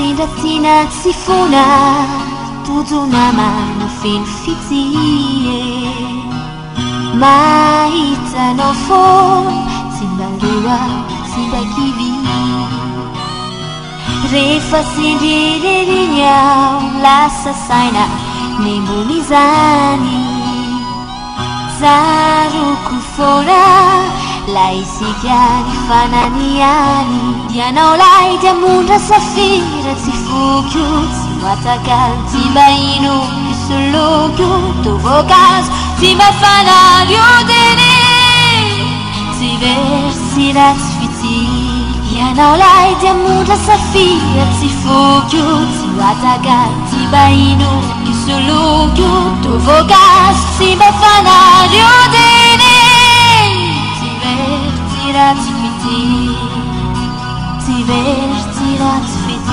sindratina tsy fona tojo na mary no feno fizie mahitanao fo simbageloa sindakivi rehefa tsindrireriny ao lasa saina nemboni zany zaroko fona Laisikiani fananiani Dianaolai diamondra safira tsy foko Tu matakal tsy mahino misy loko tovoankazo tsy mafanariodiny tsy very sy ratsy fitily ianaolai diamondra safira Si foko tsy matakal tsy mahino misy loko tovoankazo tsy mafanariodiny it ivertyraty fit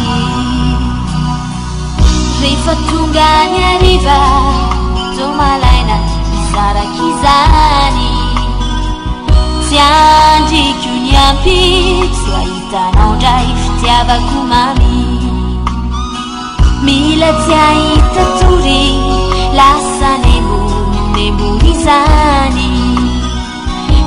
nefa tonga ny ariva zo malaina saraky izany tsy andiko ny ampy tsy ahitanaondray fitiavako mami mila ty ahita tori lasanemo nemonizay